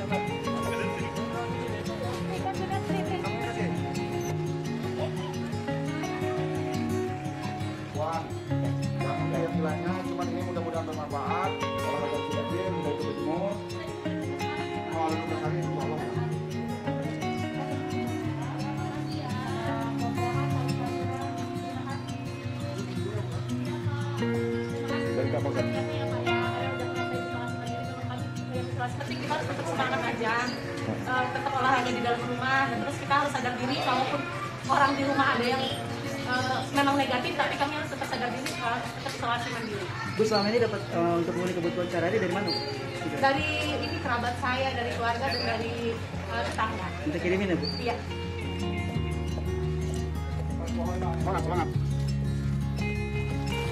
Wah, nah, cuman ini mudah-mudahan bermanfaat. Kalau sudah sudah itu berjemur. Kalau penting kita harus tetap semangat aja eh, tetap olahraga di dalam rumah dan terus kita harus sadar diri walaupun orang di rumah ada yang uh, memang negatif tapi kami harus tetap sadar diri harus tetap isolasi mandiri Bu selama ini dapat untuk memenuhi kebutuhan cara ini dari mana Dari ini kerabat saya, dari keluarga dan dari tetangga. Untuk kirimin ya Bu? Iya. Semangat, semangat.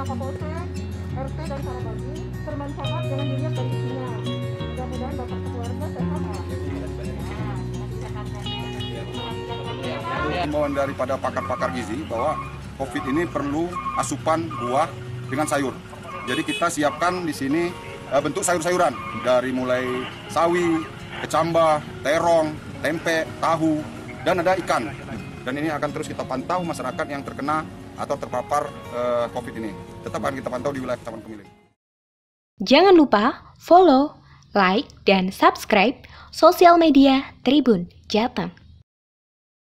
bersama Kapolsek RT dan para bagi bermanfaat dengan dilihat dari isinya mudah-mudahan bapak keluarga sehat Himbauan daripada pakar-pakar gizi bahwa COVID ini perlu asupan buah dengan sayur. Jadi kita siapkan di sini eh, bentuk sayur-sayuran dari mulai sawi, kecambah, terong, tempe, tahu, dan ada ikan. Dan ini akan terus kita pantau masyarakat yang terkena atau terpapar eh, COVID ini. Tetap akan kita pantau di wilayah Kecamatan Pemilih. Jangan lupa follow, like, dan subscribe sosial media Tribun Jateng.